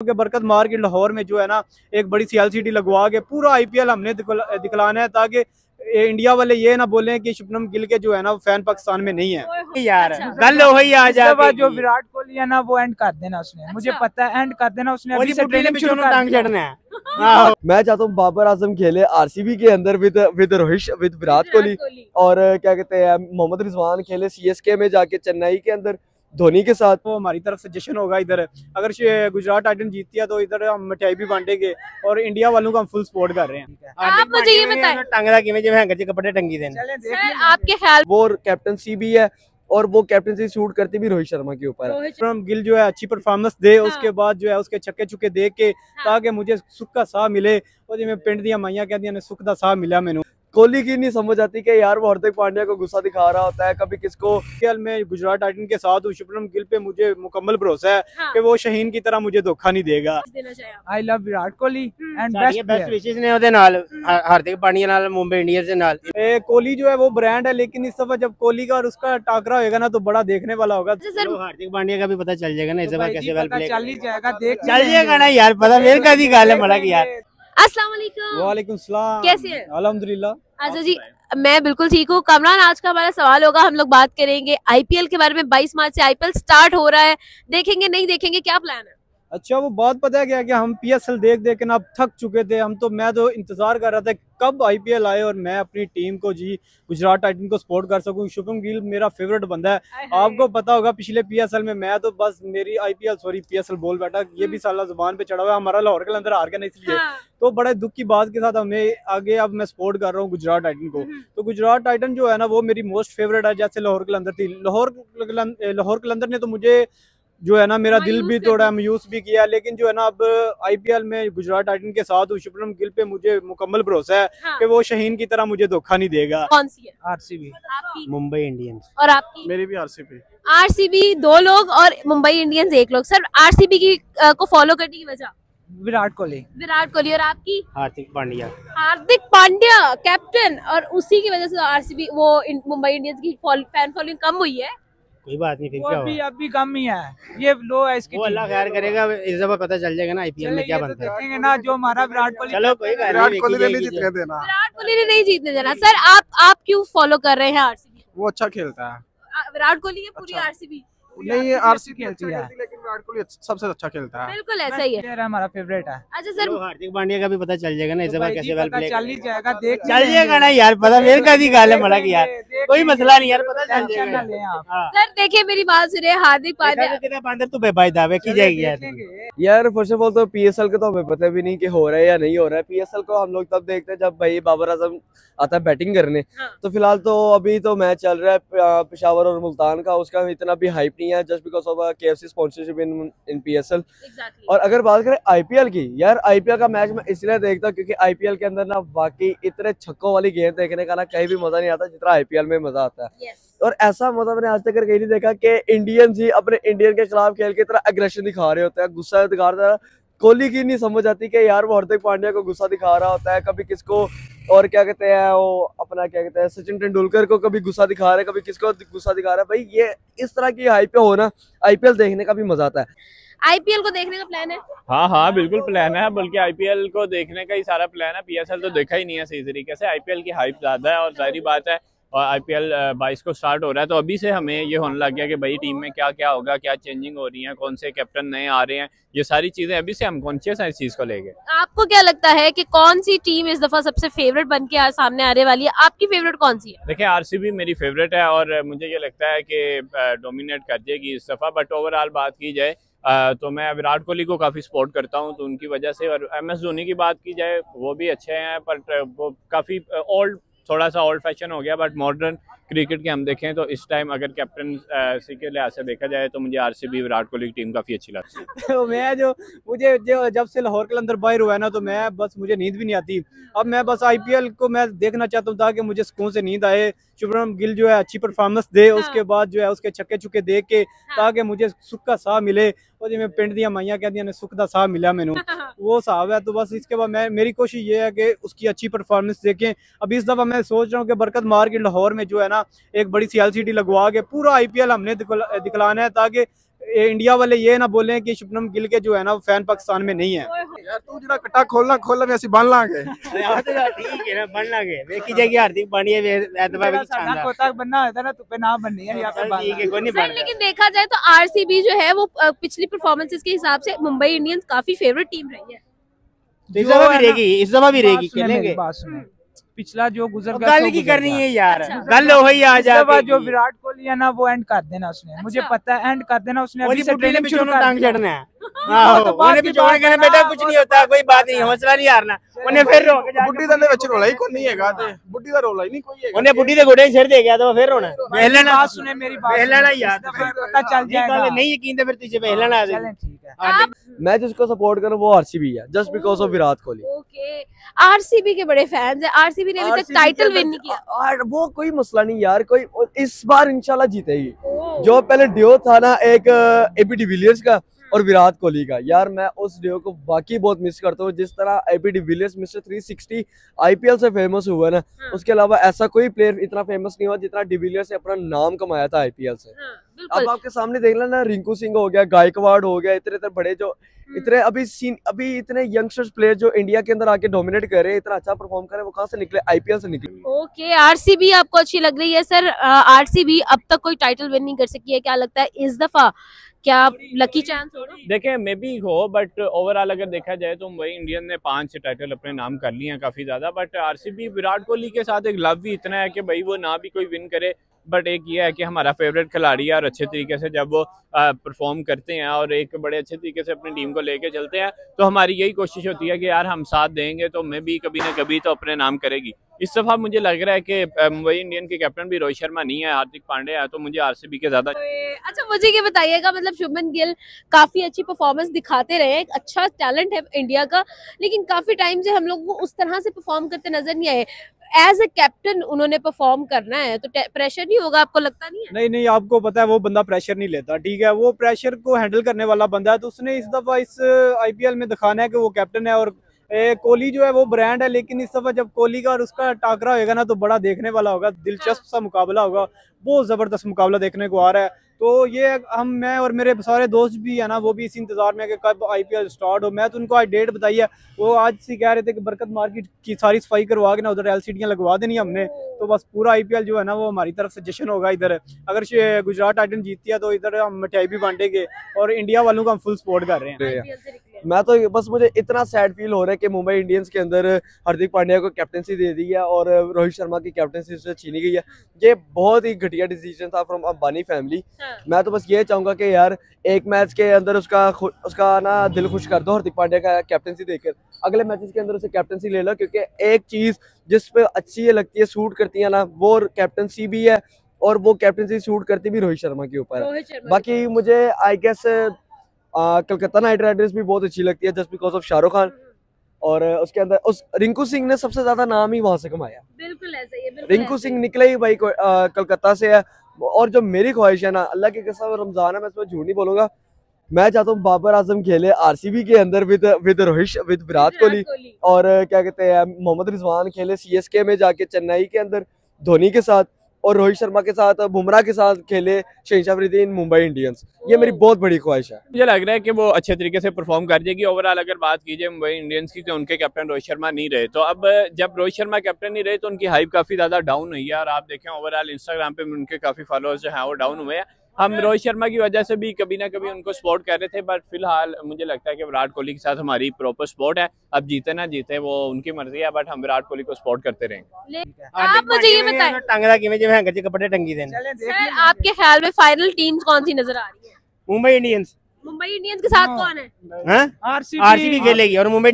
के बरकत मार के लाहौर में जो है ना एक बड़ी सी एलसीडी लगवा के पूरा आईपीएल हमने दिखलाना है ताकि इंडिया वाले ये ना बोले कि शुभनम गिल के जो है ना फ़ैन पाकिस्तान में नहीं है। यार अच्छा। गल हाँ। वही आ जाए जो विराट कोहली है ना वो एंड कर देना उसने। अच्छा। मुझे पता है एंड कर देना उसने। अभी से ट्रेनिंग शुरू टांग चढ़ना है। हाँ। मैं चाहता हूँ बाबर आज़म खेले आरसीबी के अंदर with with Rohit with Virat Kohli. और क्या कहते हैं मोहम्मद रिजवान खेले सीएसके में जाके चेन्नई के अंदर। धोनी के साथ। वो हमारी तरफ़ से जश्न होगा इधर। अगर गुजरात टाइटन जीतती है तो इधर हम मिठाई भी बांटेंगे और इंडिया वालों को हम फुल सपोर्ट कर रहे हैं। आप मुझे ये बताएँ। टांगदा किवें जिवें हैंगर 'ਚ ਕੱਪੜੇ ਟੰਗੀ ਦੇ आपके ख्याल वो कैप्टनसी भी है और वो कैप्टनसी शूट करती भी रोहित शर्मा के ऊपर गिल जो है अच्छी परफॉर्मेंस दे हाँ। उसके बाद जो है उसके छक्के छुके दे के हाँ। ताकि मुझे सुख का साह मिले। और जिवें पिंड दिया माइया कह दिया सुख का साह मिला मैंने। कोहली की नहीं समझ आती कि यार वो हार्दिक पांड्या को गुस्सा दिखा रहा होता है कभी किसको खेल में गुजरात टाइटन के साथ हूँ शुभमन गिल पे मुझे मुकम्मल भरोसा है हाँ। कि वो शहीन की तरह मुझे धोखा नहीं देगा देना चाहिए आप। I love Virat Kohli hmm. And ਸਾਡੀਆਂ बेस्ट ਬੈਸਟ प्लेयर ਵਿਸ਼ੇਸ ਨੇ ਉਹਦੇ ਨਾਲ ਹਾ- ਹਾਰਦਿਕ ਪਾਂਡਿਆ ਨਾਲ ਮੁੰਬਈ ਇੰਡੀਅਨਸ ਦੇ ਨਾਲ ए, कोहली जो है वो ब्रांड है लेकिन इस दफा जब कोहली का और उसका टाकरा होएगा ना तो बड़ा देखने वाला होगा अच्छा सर चलो, हार्दिक पांड्या का भी पता चल जाएगा ना इस तो दफा भाई जी कैसे वेल पता प्ले चल ही जाएगा देख चल जाएगा ना यार पता मेरे का दी गल है मड़ा की यार अस्सलाम वालेकुम वालेकुम सलाम कैसे हैं? अल्हम्दुलिल्लाह अच्छा जी मैं बिल्कुल ठीक हूँ। कमरान आज का हमारा सवाल होगा हम लोग बात करेंगे आईपीएल के बारे में। 22 मार्च से आईपीएल स्टार्ट हो रहा है। देखेंगे नहीं देखेंगे क्या प्लान है? अच्छा वो बात पता है क्या कि हम पीएसएल देख देख के ना थक चुके थे। हम तो मैं तो इंतज़ार कर रहा था कब आईपीएल आए और मैं अपनी टीम को जी गुजरात टाइटन को सपोर्ट कर सकूँ। शुभम गिल मेरा फेवरेट बंदा है। आपको पता होगा पिछले पीएसएल में मैं तो बस मेरी आईपीएल सॉरी पीएसएल बोल बैठा ये भी साला ज़ुबान पे चढ़ा हुआ हमारा लाहौर के अंदर हार गया इसलिए। हाँ, तो बड़े दुख की बात के साथ हमें आगे अब मैं सपोर्ट कर रहा हूँ गुजरात टाइटन को। हम्म, तो गुजरात टाइटन जो है ना वो मेरी मोस्ट फेवरेट है जैसे लाहौर के कलंदर थी। लाहौर लाहौर कलंदर ने तो मुझे जो है ना मेरा दिल भी थोड़ा मायूस भी किया लेकिन जो है ना अब आईपीएल में गुजरात टाइटन के साथ हूँ शुभनम गिल पे मुझे मुकम्मल भरोसा है हाँ। कि वो शहीन की तरह मुझे धोखा नहीं देगा। कौन सी है? आरसीबी आपकी? मुंबई इंडियंस और आपकी? मेरी भी आरसीबी आरसीबी दो लोग और मुंबई इंडियंस एक लोग। सर आरसीबी की को फॉलो करने की वजह? विराट कोहली। विराट कोहली और आपकी? हार्दिक पांड्या। हार्दिक पांड्या कैप्टन और उसी की वजह से आरसीबी वो इन- मुंबई इंडियंस की फ़ैन फॉलोइंग कम हुई है। कोई बात नहीं फिर क्या अभी अभी कम ही है। ये लो है इसकी वो अल्लाह खैर करेगा इस दफ़ा पता चल जाएगा ना आईपीएल में क्या तो बनता है। ना जो हमारा विराट कोहली चलो कोई बात विराट कोहली ने नहीं जीतने देना। विराट कोहली ने नहीं जीतने देना। सर आप आप क्यों फॉलो कर रहे हैं आरसीबी वो अच्छा खेलता है। विराट कोहली है पूरी अच्छा। आरसीबी नहीं आरसीबी खेलती अच्छा है। खेलती लेकिन विराट कोहली सबसे अच्छा खेलता है। बिल्कुल ऐसा ही है। हमारा फेवरेट है। अच्छा सर हार्दिक पांड्या का भी पता चल जाएगा ना इस तो जी कैसे वेल प्ले चल ही जाएगा देख चल जाएगा ना यार पता मेरे का भी गाल है मड़ा की यार। कोई मसला नहीं यार पता चल जाएगा। लें आप। सर देखिए मेरी बात सुनिए हार्दिक पांड्या पांडे तो तेरा बंदर तू बेबाई दावे की जाएगी यार। यार फ़र्स्ट ऑफ़ ऑल तो पीएसएल का तो हमें पता भी नहीं कि हो रहा है या नहीं हो रहा है। पीएसएल को हम लोग तब देखते हैं जब भाई बाबर आज़म आता है बैटिंग करने। हाँ। तो फ़िलहाल तो अभी तो मैच चल रहा है पिशावर और मुल्तान का। उसका इतना भी हाइप नहीं है just because of K F C sponsorship in in PSL exactly और अगर बात करें आईपीएल की यार आईपीएल का मैच मैं इसलिए देखता हूँ क्योंकि आईपीएल के अंदर ना वाकई इतने छक्कों वाली गेम देखने का ना कहीं भी मज़ा नहीं आता जितना आईपीएल में मज़ा आता है। और ऐसा मज़ा मैंने आज तक कहीं नहीं देखा कि इंडियन ही अपने इंडियन के खिलाफ खेल के इतना अग्रेशन दिखा रहे होते हैं। गुस्सा दिखा रहा है। कोहली की नहीं समझ आती कि यार वो हार्दिक पांड्या को गुस्सा दिखा रहा होता है कभी किसको और क्या कहते हैं वो अपना क्या कहते हैं सचिन तेंदुलकर को कभी गुस्सा दिखा रहा है कभी किसको गुस्सा दिखा रहा। है भाई ये इस तरह की हाइप पे होना आईपीएल देखने का भी मज़ा आता है। आईपीएल को देखने का प्लान है? हाँ हाँ बिल्कुल प्लान है बल्कि आईपीएल को देखने का ही सारा प्लान है। पीएसएल तो देखा ही नहीं है सही तरीके से। आईपीएल की हाइप ज़्यादा है और ज़ाहिर बात है और आईपीएल बाईस को स्टार्ट हो रहा है तो अभी से हमें ये होने लग गया कि भाई टीम में क्या क्या होगा क्या चेंजिंग हो रही है कौन से कैप्टन नए आ रहे हैं ये सारी चीज़ें अभी से हम कॉन्शियस हैं इस चीज़ को लेके। आपको क्या लगता है कि कौन सी टीम इस दफ़ा सबसे फेवरेट बन के आ- सामने आने वाली है? आपकी फेवरेट कौन सी है? देखिए आरसीबी मेरी फेवरेट है और मुझे ये लगता है कि डोमिनेट कर जाएगी इस दफ़ा बट ओवरऑल बात की जाए अ, तो मैं विराट कोहली को काफ़ी सपोर्ट करता हूँ तो उनकी वजह से और एम एस धोनी की बात की जाए वो भी अच्छे हैं बट वो काफ़ी ओल्ड थोड़ा सा ओल्ड फ़ैशन हो गया बट मॉडर्न क्रिकेट के हम देखें तो इस टाइम अगर कैप्टन के लिहाज से देखा जाए तो मुझे आरसीबी विराट कोहली की टीम काफ़ी अच्छी लगती है। तो मैं जो मुझे जो जब से लाहौर के अंदर बाहर हुआ है ना तो मैं बस मुझे नींद भी नहीं आती। अब मैं बस आईपीएल को मैं देखना चाहता हूँ ताकि मुझे सुकून से नींद आए। शुभम गिल जो है अच्छी परफॉर्मेंस दे हाँ। उसके बाद जो है उसके छक्के छुके देख के हाँ। ताकि मुझे सुख का साह मिले। और जिम्मे पिंड दिया माइया कहती ने सुख का साह मिला मैनू। हाँ। वो साहब है तो बस इसके बाद मैं मेरी कोशिश ये है कि उसकी अच्छी परफॉर्मेंस देखें। अभी इस दफ़ा मैं सोच रहा हूँ कि बरकत मार्केट लाहौर में जो है ना ना एक बड़ी सी एल लगवा के पूरा आईपीएल हमने दिखला, दिखलाना है ताकि इंडिया वाले ये ना बोले कि शुभनम गिल के जो है ना फ़ैन पाकिस्तान में नहीं है। यार तू जरा कट्टा खोलना खोलना बन यार तो ठीक है ना बन देखी हार्दिक भी बनना ना तो तू पे ना बननी है यहाँ पे ठीक है कोई नहीं बन लेकिन देखा जाए तो आरसीबी जो है वो पिछली परफॉर्मेंसेस के हिसाब से मुंबई इंडियंस काफ़ी फेवरेट टीम रही है। तो इस दफ़ा भी रहेगी इस दफ़ा भी रहेगी खेलेंगे। पिछला जो गुजर गल तो की करनी है यार। अच्छा। गल अच्छा। आ जाए जो विराट कोहली है ना वो एंड कर देना उसने। मुझे अच्छा। पता है एंड कर देना उसने। अभी से ट्रेनिंग शुरू है। ਛੱਡਣਾ ਹੈ वो ਆਹੋ तो बात ਉਹਨੇ की ਪਿੱਛੋਂ बात ਕਹਿੰਦਾ है ਬੇਟਾ ना, ਕੁਝ वो ਨਹੀਂ तो- होता कोई बात नहीं हौसला नहीं हारना ਉਹਨੇ ਫਿਰ ਰੋਕ ਕੇ ਜਾ ਬੁੱਢੀ ਦਾ ਦੇ ਵਿੱਚ ਰੋਲਾ ਹੀ ਕੋਈ ਨਹੀਂ ਹੈਗਾ ਤੇ ਬੁੱਢੀ ਦਾ ਰੋਲਾ ਹੀ ਨਹੀਂ ਕੋਈ ਹੈਗਾ ਉਹਨੇ ਬੁੱਢੀ ਦੇ ਗੋਡੇ 'ਚ ਸਿਰ ਦੇ ਗਿਆ ਤਾਂ ਉਹ ਫਿਰ ਰੋਣਾ ਵੇਖ मेरी ਲੈਣਾ बात सुने मेरी बात ਵੇਖ सुने। ਲੈਣਾ इस यार दफा पता चल जी जाएगा ਗੱਲ नहीं यकीन तो फिर तुझे ਵੇਖ ਲੈਣਾ चलें ठीक है आप मैं जिसको सपोर्ट करूँ वो आरसीबी है just because of Virat Kohli okay RCB के बड़े फैंस हैं आरसीबी ने अभी तक RCB टाइटल के विन अंदर- नहीं किया और वो कोई मसला नहीं यार कोई इस बार इंशाल्लाह जीतेगी ओह, जो पहले डियो था ना एक एबी डिविलियर्स का और विराट कोहली का। यार मैं उस डियो को वाकई बहुत मिस करता हूँ। जिस तरह AB de Villiers mister 360 IPL से फ़ेमस हुआ ना हाँ। उसके अलावा ऐसा कोई प्लेयर इतना फ़ेमस नहीं हुआ जितना डिविलियर्स ने अपना नाम कमाया था आईपीएल से। हाँ, अब आपके सामने देख लेना रिंकू सिंह हो गया गायकवाड़ हो गया इतने इतने बड़े जो हम्म। इतने अभी सीन अभी इतने यंगस्टर्स प्लेयर जो इंडिया के अंदर आके डोमिनेट कर रहे हैं इतना अच्छा परफॉर्म कर रहे हैं वो कहाँ से निकले? आईपीएल से निकले। ओके आरसीबी आपको अच्छी लग रही है सर। आरसीबी अब तक कोई टाइटल विन नहीं कर सकी है। क्या लगता है इस दफ़ा क्या लकी चांस होगा देखें मे बी हो बट ओवरऑल अगर देखा जाए तो मुंबई इंडियन ने पाँच टाइटल अपने नाम कर लिए हैं काफ़ी ज़्यादा बट आरसीबी विराट कोहली के साथ एक लव भी इतना है कि भाई वो ना भी कोई विन करे बट एक ये है कि हमारा फेवरेट खिलाड़ी है और अच्छे तरीके से जब वो परफॉर्म करते हैं और एक बड़े अच्छे तरीके से अपनी टीम को लेके चलते हैं तो हमारी यही कोशिश होती है कि यार हम साथ देंगे तो मैं भी कभी ना कभी तो अपने नाम करेगी। इस दफ़ा मुझे लग रहा है कि मुंबई इंडियन के कैप्टन भी रोहित शर्मा नहीं है हार्दिक पांडे है तो मुझे आरसीबी के ज़्यादा अच्छा मुझे ये बताइएगा मतलब शुभमन गिल काफ़ी अच्छी परफॉर्मेंस दिखाते रहे एक अच्छा टैलेंट है इंडिया का लेकिन काफ़ी टाइम से हम लोग को उस तरह से परफॉर्म करते नज़र नहीं आए। एज ए कैप्टन उन्होंने परफॉर्म करना है तो प्रेशर नहीं होगा आपको लगता नहीं है? नहीं नहीं आपको पता है वो बंदा प्रेशर नहीं लेता ठीक है वो प्रेशर को हैंडल करने वाला बंदा है तो उसने इस दफ़ा इस आईपीएल में दिखाना है कि वो कैप्टन है और कोहली जो है वो ब्रांड है, लेकिन इस दफ़ा जब कोहली का और उसका टाकरा होएगा ना तो बड़ा देखने वाला होगा, दिलचस्प सा मुकाबला होगा, बहुत ज़बरदस्त मुकाबला देखने को आ रहा है। तो ये हम, मैं और मेरे सारे दोस्त भी है ना, वो भी इसी इंतज़ार में है कि कब आईपीएल स्टार्ट हो। मैं तो उनको आज डेट बताई है, वो आज से कह रहे थे कि बरकत मार्केट की सारी सफ़ाई करवा के ना, उधर एलसीडियाँ लगवा देनी हमने। तो बस पूरा आईपीएल जो है ना, वो हमारी तरफ़ से जश्न होगा इधर। अगर गुजरात टाइटन जीतती है तो इधर हम मिठाई भी बांटेंगे, और इंडिया वालों को हम फुल सपोर्ट कर रहे हैं। मैं तो बस मुझे इतना सैड फील हो रहा है कि मुंबई इंडियंस के अंदर हार्दिक पांड्या को कैप्टनसी दे दी है और रोहित शर्मा की कैप्टनसी उससे छीनी गई है। ये बहुत ही घटिया डिसीज़न था फ्रॉम अंबानी फैमिली हाँ। मैं तो बस ये चाहूँगा कि यार एक मैच के अंदर उसका उसका ना दिल खुश कर दो हार्दिक पांड्या का कैप्टनसी देकर। अगले मैचेस के अंदर उसे कैप्टनसी ले लो क्योंकि एक चीज़ जिस पे अच्छी ये लगती है सूट करती है ना वो कैप्टनसी भी है और वो कैप्टनसी सूट करती भी रोहित शर्मा के ऊपर बाकी मुझे I guess Calcutta knight riders भी बहुत अच्छी लगती है just because of Shahrukh Khan. और उसके अंदर उस रिंकू सिंह ने सबसे ज़्यादा नाम ही वहाँ से कमाया। बिल्कुल ऐसा ही रिंकू सिंह निकले ही भाई कलकत्ता से है। और जो मेरी ख्वाहिश है ना अल्लाह की कसम रमज़ान है मैं इसमें झूठ नहीं बोलूँगा। मैं चाहता हूँ बाबर आज़म खेले आरसीबी के अंदर with with Rohit with Virat Kohli. और क्या कहते हैं मोहम्मद रिजवान खेले सीएसके में जाके चेन्नई के अंदर धोनी के साथ। और रोहित शर्मा के साथ, बुमराह के साथ खेले शहशाह इन मुंबई इंडियंस। ये मेरी बहुत बड़ी ख्वाहिश है। मुझे लग रहा है कि वो अच्छे तरीके से परफॉर्म कर जाएगी ओवरऑल अगर बात कीजिए मुंबई इंडियंस की तो उनके कैप्टन रोहित शर्मा नहीं रहे। तो अब जब रोहित शर्मा कैप्टन नहीं रहे तो उनकी हाइप काफ़ी ज़्यादा डाउन हुई है। और आप देखें ओवरऑल इंस्टाग्राम पे उनके काफ़ी फॉलोअर्स जो हैं, वो डाउन हुए हैं। हम रोहित शर्मा की वजह से भी कभी ना कभी उनको सपोर्ट कर रहे थे बट फिलहाल मुझे लगता है कि विराट कोहली के साथ हमारी प्रॉपर सपोर्ट है अब जीते ना जीते वो उनकी मर्जी है बट हम विराट कोहली को सपोर्ट करते रहेंगे आप मुझे ये बताएं ਟੰਗਦਾ ਕਿਵੇਂ ਜਿਵੇਂ ਹੈਂਗਰ 'ਚ ਕੱਪੜੇ ਟੰਗੀ ਦੇ ਨੇ चलें देख सर लेंगे। आपके ख्याल में फाइनल टीम्स कौन सी नजर आ रही है मुंबई इंडियंस मुंबई इंडियंस के साथ कौन है? आरसीबी खेलेगी और मुंबई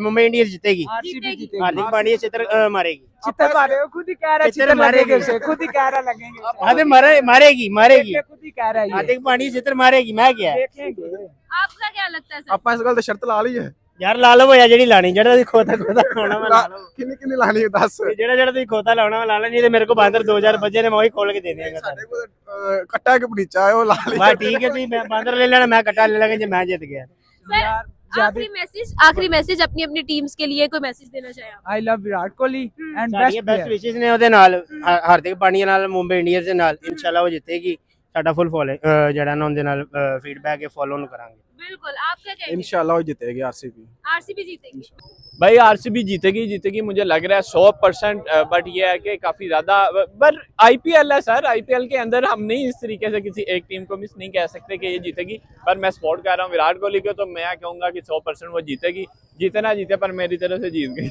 मुंबई इंडियंस जीतेगी। हार्दिक पांड्या चित्र मारेगी। चित्र मारे खुद ही कह रहा चित्र मारेगी खुद ही कह रहा लगेंगे अरे मारेगी मारेगी। खुद ही कह रहा है हार्दिक पांड्या चित्र मारेगी मैं क्या? आपका क्या लगता है आपका तो शर्त ला ली है। ਯਾਰ ਲਾ ਲਓ ਯਾਰ ਜਿਹੜੀ ਲਾਣੀ ਜਿਹੜਾ ਤੁਸੀਂ ਖੋਤਾ ਖੋਤਾ ਲਾਉਣਾ ਵਾ ਲਾ ਲਓ ਕਿੰਨੀ ਕਿੰਨੀ ਲਾਣੀ ਹੈ ਦੱਸ ਤੇ ਜਿਹੜਾ ਜਿਹੜਾ ਤੁਸੀਂ ਖੋਤਾ ਲਾਉਣਾ ਵਾ ਲਾ ਲੈ ਨਹੀਂ ਤੇ ਮੇਰੇ ਕੋਲ ਬਾਂਦਰ 2000 ਬਜੇ ਨੇ ਮੈਂ ਉਹੀ ਖੋਲ ਕੇ ਦੇ ਦਿਆਂਗਾ ਸਾਡੇ ਕੋਲ ਅਹ, ਕੱਟਾ ਕੇ ਬੜੀਚਾ ਹੈ ਉਹ ਲਾ ਲਈ ਬਸ ਠੀਕ ਹੈ ਤੁਸੀਂ ਮੈਂ ਬਾਂਦਰ ਲੈ ਲੈਣਾ ਮੈਂ ਕਟਾ ਲੈ ਲਾਂਗਾ ਜੇ ਮੈਂ ਜਿੱਤ ਗਿਆ सर यार ज्यादा आखिरी मैसेज आखिरी मैसेज अपनी अपनी टीम्स के लिए कोई मैसेज देना चाहे आप I love Virat Kohli and ਸਾਡੀਆਂ बेस्ट ਬੈਸਟ ਵਿਸ਼ੇਸ ਨੇ ਉਹਦੇ ਨਾਲ ਹਾ- ਹਾਰਦਿਕ ਪਾਂਡਿਆ ਨਾਲ ਮੁੰਬਈ ਇੰਡੀਅਨਸ ਦੇ ਨਾਲ ਇਨਸ਼ਾਅੱਲਾ ਉਹ ਜਿੱਤੇਗੀ ਸਾਡਾ ਫੁੱਲ ਫੋਲੋ ਜਿਹੜਾ ਨਾ ਉਹਦੇ ਨਾਲ ਫੀਡਬੈਕ ਹੈ ਫੋਲੋ ਨੂੰ ਕਰਾਂਗੇ बिल्कुल आप क्या कहेंगे? इंशाल्लाह जीतेगी आरसीबी। आरसीबी जीतेगी। भाई आरसीबी जीतेगी जीतेगी मुझे लग रहा है सौ परसेंट बट ये है कि काफ़ी ज़्यादा पर आईपीएल है सर आईपीएल के अंदर हम नहीं इस तरीके से किसी एक टीम को मिस नहीं कह सकते कि ये जीतेगी। पर मैं सपोर्ट कर रहा हूँ विराट कोहली को तो मैं कहूँगा कि सौ परसेंट वो जीतेगी। जीते ना जीते पर मेरी तरह से जीत गई।